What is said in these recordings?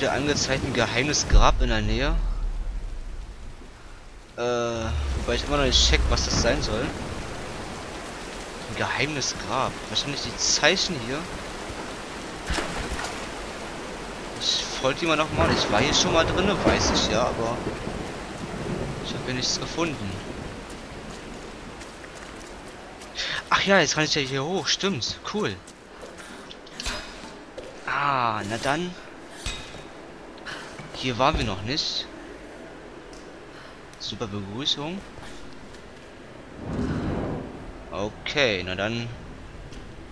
er wieder angezeigt, ein geheimes Grab in der Nähe. Äh, wobei ich immer noch nicht check, was das sein soll. Ein geheimes Grab. Wahrscheinlich die Zeichen hier. Ich folge immer noch mal. Ich war hier schon mal drin, weiß ich ja, aber ich habe hier nichts gefunden. Ach ja, jetzt kann ich ja hier hoch. Stimmt. Cool. Ah, na dann. Hier waren wir noch nicht. Super Begrüßung. Okay, na dann.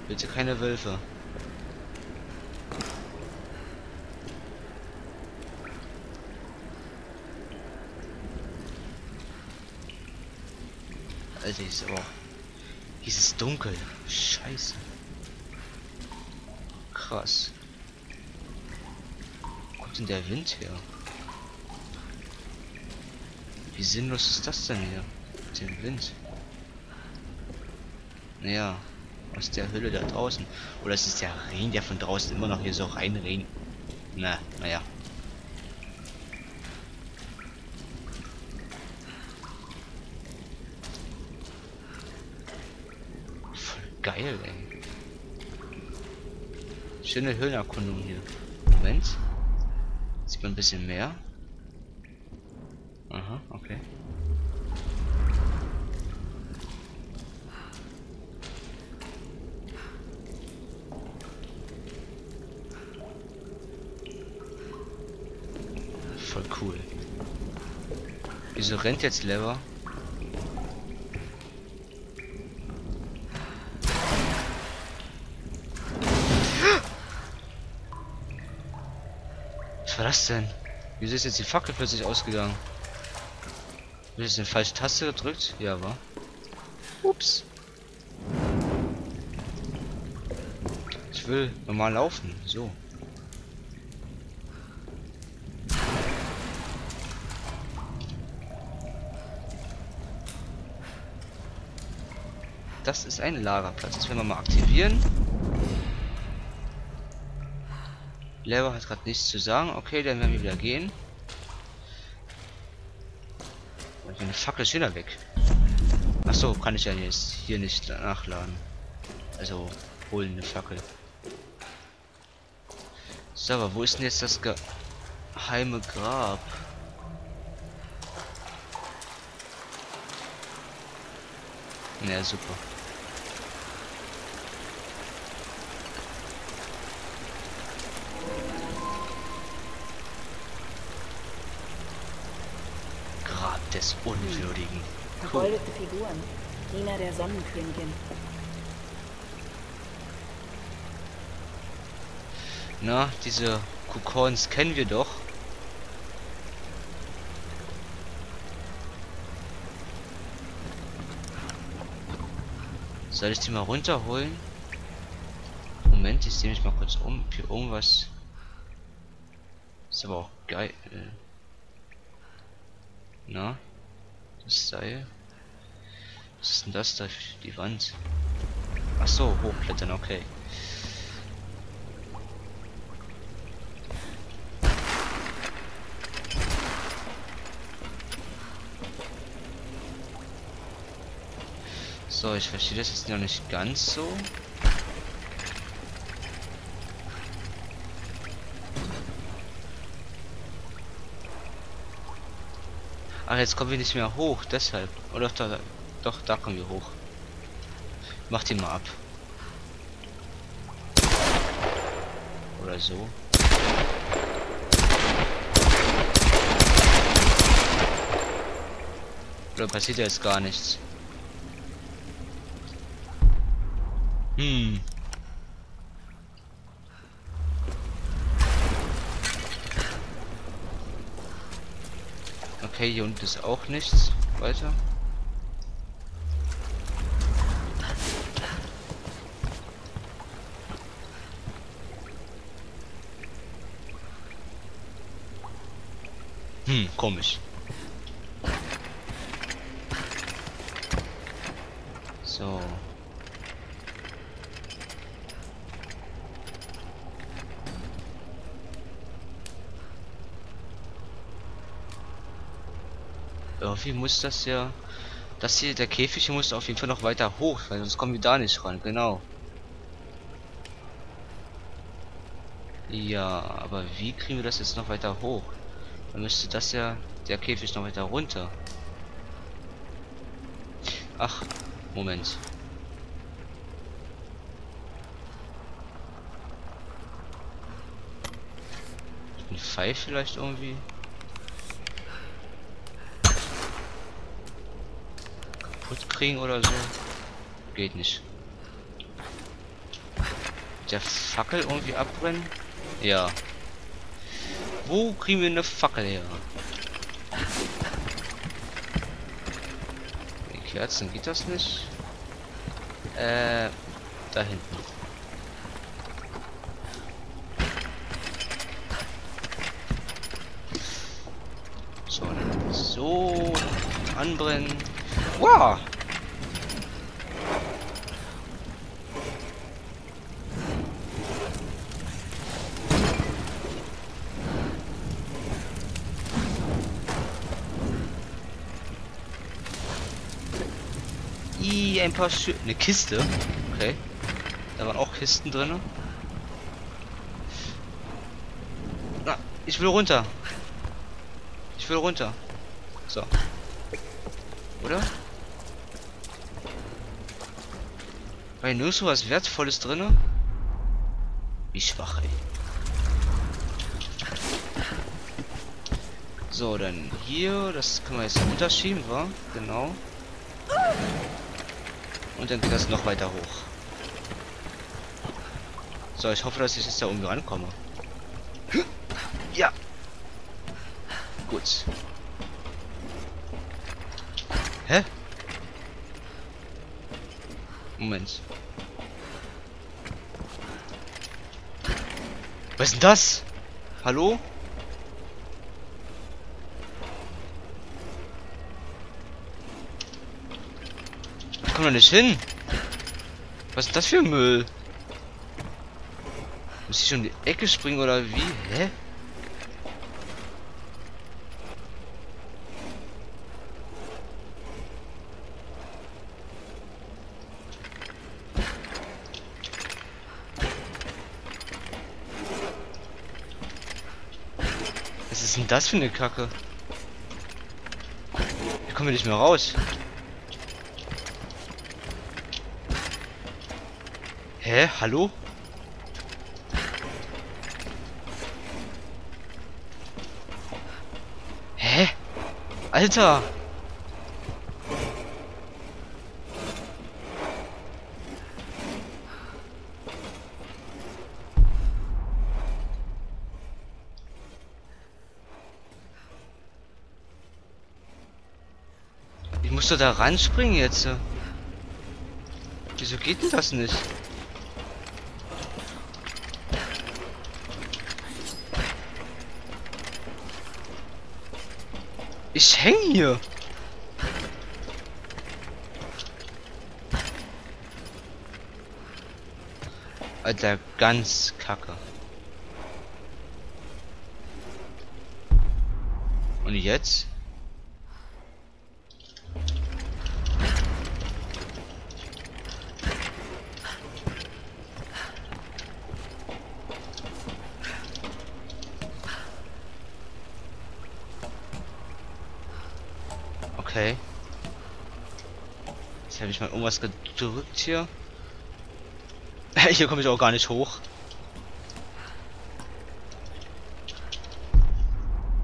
Bitte keine Wölfe. Alter, ist aber. Hier ist es dunkel. Scheiße. Krass. Denn der Wind her? Wie sinnlos ist das denn hier? Mit Wind. Naja, aus der Hülle da draußen. Oder ist es der Regen, der von draußen immer noch hier so reinregen? Na, naja. Voll geil, ey. Schöne Höhlenerkundung hier. Moment. Sieht man ein bisschen mehr. Aha, okay. Voll cool. Wieso rennt jetzt Lever? Das denn? Wieso ist jetzt die Fackel plötzlich ausgegangen? Habe ich jetzt eine falsche Taste gedrückt? Ja, war. Ups. Ich will normal laufen. So. Das ist ein Lagerplatz. Das werden wir mal aktivieren. Lever hat gerade nichts zu sagen. Okay, dann werden wir wieder gehen. Meine Fackel ist wieder weg. Ach so, kann ich ja jetzt hier nicht nachladen. Also holen eine Fackel. So, aber wo ist denn jetzt das geheime Grab? Na super. Des Unwürdigen. Vergoldete Figuren. Diener der Sonnenkönigin. Na, diese Kukons kennen wir doch. Soll ich die mal runterholen? Moment, ich sehe mich mal kurz um. Für irgendwas. Ist aber auch geil. Na? Das Seil. Was ist denn das da die Wand? Ach so, hochklettern, okay. So, ich verstehe das jetzt noch nicht ganz so. Ach, jetzt kommen wir nicht mehr hoch, deshalb. Oder doch, da, doch, da kommen wir hoch. Mach den mal ab. Oder so. Oder passiert jetzt gar nichts. Hm. Okay, hier unten ist auch nichts weiter. Hm, komisch. So. Irgendwie muss das ja... Das hier, der Käfig muss auf jeden Fall noch weiter hoch, weil sonst kommen wir da nicht ran, genau. Ja, aber wie kriegen wir das jetzt noch weiter hoch? Dann müsste das ja der Käfig noch weiter runter. Ach, Moment. Ein Pfeil vielleicht irgendwie? Kaputt kriegen oder so? Geht nicht. Der Fackel irgendwie abbrennen? Ja. Wo kriegen wir eine Fackel her? Die Kerzen geht das nicht? Äh, da hinten. So, so anbrennen. Wow! I, ein paar Schü Eine Kiste. Okay. Da waren auch Kisten drin. Na, ich will runter. Ich will runter. So. Oder? Weil nur so was Wertvolles drin. Wie schwach, ey. So, dann hier, das können wir jetzt runterschieben, wa? Genau. Und dann geht das noch weiter hoch. So, ich hoffe, dass ich jetzt da irgendwie rankomme. Ja. Gut. Hä? Moment. Was ist denn das? Hallo? Ich komme doch nicht hin. Was ist das für Müll? Muss ich schon in die Ecke springen oder wie? Hä? Was ist denn das für eine Kacke? Hier kommen wir nicht mehr raus. Hä? Hallo? Hä? Alter! Ich muss doch da ranspringen jetzt. Wieso geht denn das nicht? Ich häng hier. Alter, ganz kacke. Und jetzt? Okay. Jetzt habe ich mal irgendwas gedrückt hier. hier komme ich auch gar nicht hoch.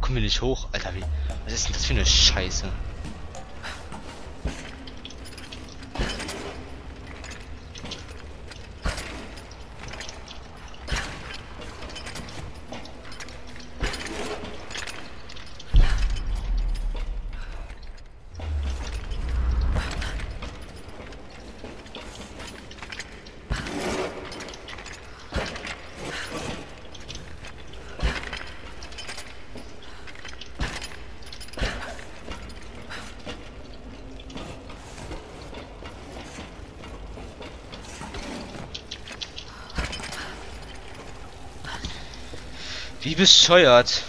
Komm mir nicht hoch, Alter, wie. Was ist denn das für eine Scheiße? Bescheuert.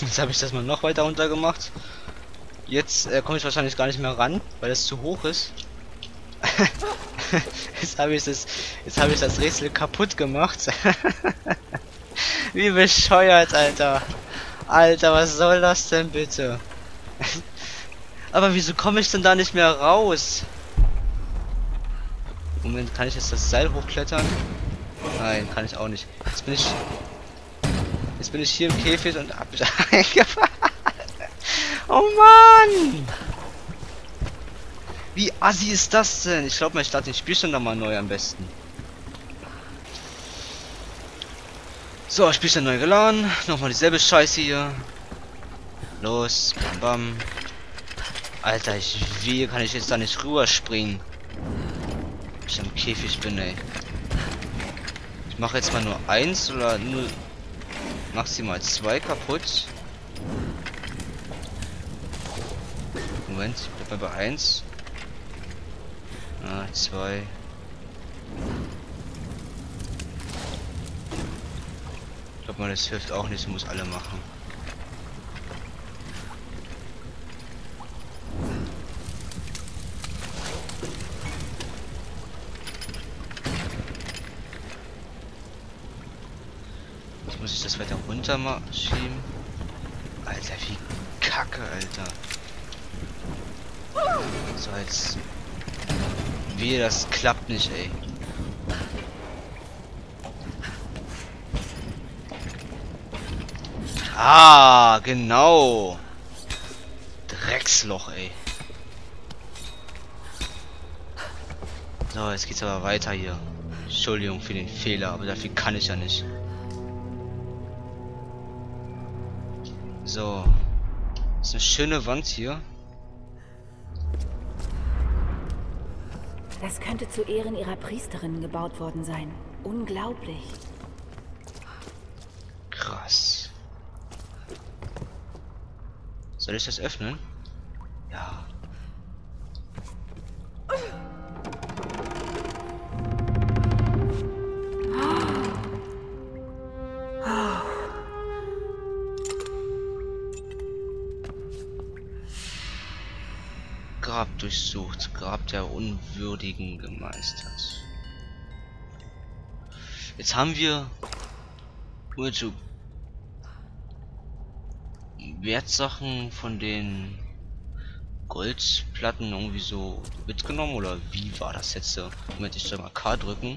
Jetzt habe ich das mal noch weiter runter gemacht. Jetzt äh, komme ich wahrscheinlich gar nicht mehr ran, weil es zu hoch ist. jetzt habe ich das, jetzt habe ich das Rätsel kaputt gemacht. Wie bescheuert, Alter. Alter, was soll das denn bitte? Aber wieso komme ich denn da nicht mehr raus? Moment, kann ich jetzt das Seil hochklettern? Nein, kann ich auch nicht. Jetzt bin ich Jetzt bin ich hier im Käfig und hab mich eingefallen. Oh Mann! Wie assi ist das denn? Ich glaube, ich starte den Spielstand nochmal neu am besten. So, Spielstand neu geladen. Nochmal dieselbe Scheiße hier. Los, bam bam. Alter, ich wie kann ich jetzt da nicht rüberspringen? Ich am Käfig bin, ey. Ich mache jetzt mal nur eins oder nur maximal zwei kaputt. Moment, ich bleib mal bei 1. Ah, 2. Ich glaube mal, das hilft auch nicht, muss alle machen. Muss ich das weiter runter mal schieben. Alter, wie kacke, Alter. So, jetzt... Wie, das klappt nicht, ey. Ah, genau. Drecksloch, ey. So, jetzt geht's aber weiter hier. Entschuldigung für den Fehler, aber dafür kann ich ja nicht. So. Das ist eine schöne Wand hier. Das könnte zu Ehren ihrer Priesterin gebaut worden sein. Unglaublich. Krass. Soll ich das öffnen? Durchsucht, Grab der Unwürdigen gemeistert. Jetzt haben wir so Wertsachen von den Goldplatten irgendwie so mitgenommen oder wie war das jetzt? Moment, ich soll mal K drücken.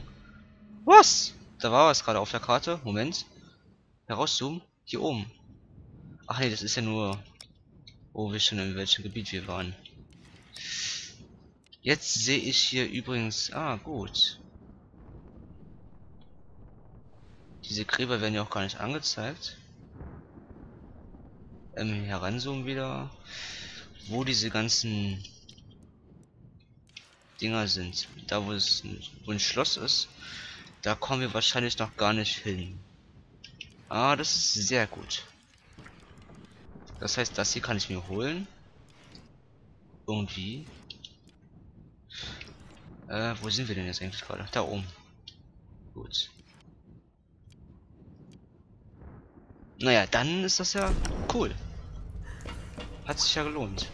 Was? Da war was gerade auf der Karte. Moment. Herauszoomen. Hier oben. Ach nee, das ist ja nur, wo wir schon in welchem Gebiet wir waren. Jetzt sehe ich hier übrigens... Ah, gut. Diese Gräber werden ja auch gar nicht angezeigt. Ähm, heranzoomen wieder. Wo diese ganzen Dinger sind. Da wo es wo ein Schloss ist. Da kommen wir wahrscheinlich noch gar nicht hin. Ah, das ist sehr gut. Das heißt, das hier kann ich mir holen. Irgendwie. Äh, wo sind wir denn jetzt eigentlich gerade? Da oben. Gut. Naja, dann ist das ja cool. Hat sich ja gelohnt.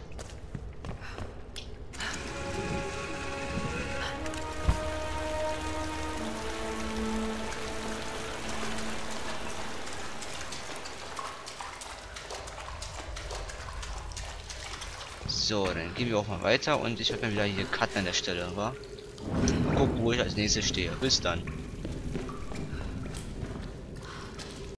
So, dann gehen wir auch mal weiter und ich werde mir wieder hier Cut an der Stelle, war? Gucken, wo ich als nächstes stehe. Bis dann.